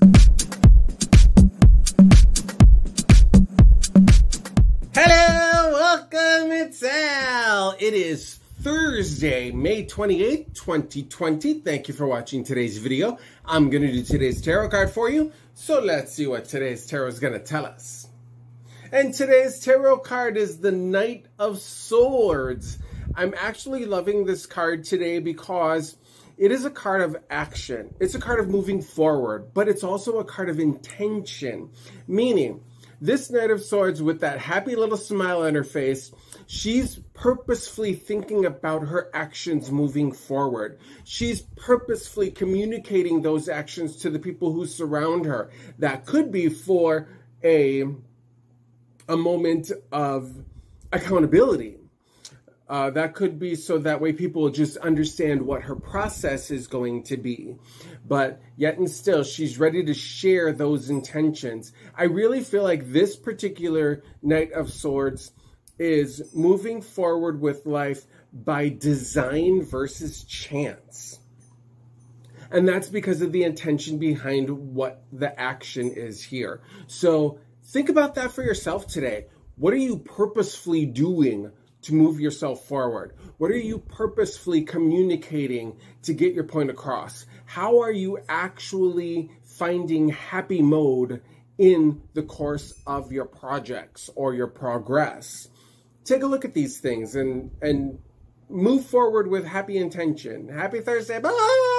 Hello, welcome, it's Al. It is Thursday, May 28th, 2020. Thank you for watching today's video. I'm going to do today's tarot card for you, so let's see what today's tarot is going to tell us. And today's tarot card is the Knight of Swords. I'm actually loving this card today because it is a card of action. It's a card of moving forward, but it's also a card of intention. Meaning, this Knight of Swords with that happy little smile on her face, she's purposefully thinking about her actions moving forward. She's purposefully communicating those actions to the people who surround her. That could be for a, a moment of accountability uh, that could be so that way people just understand what her process is going to be. But yet and still, she's ready to share those intentions. I really feel like this particular Knight of Swords is moving forward with life by design versus chance. And that's because of the intention behind what the action is here. So think about that for yourself today. What are you purposefully doing to move yourself forward? What are you purposefully communicating to get your point across? How are you actually finding happy mode in the course of your projects or your progress? Take a look at these things and and move forward with happy intention. Happy Thursday. Bye.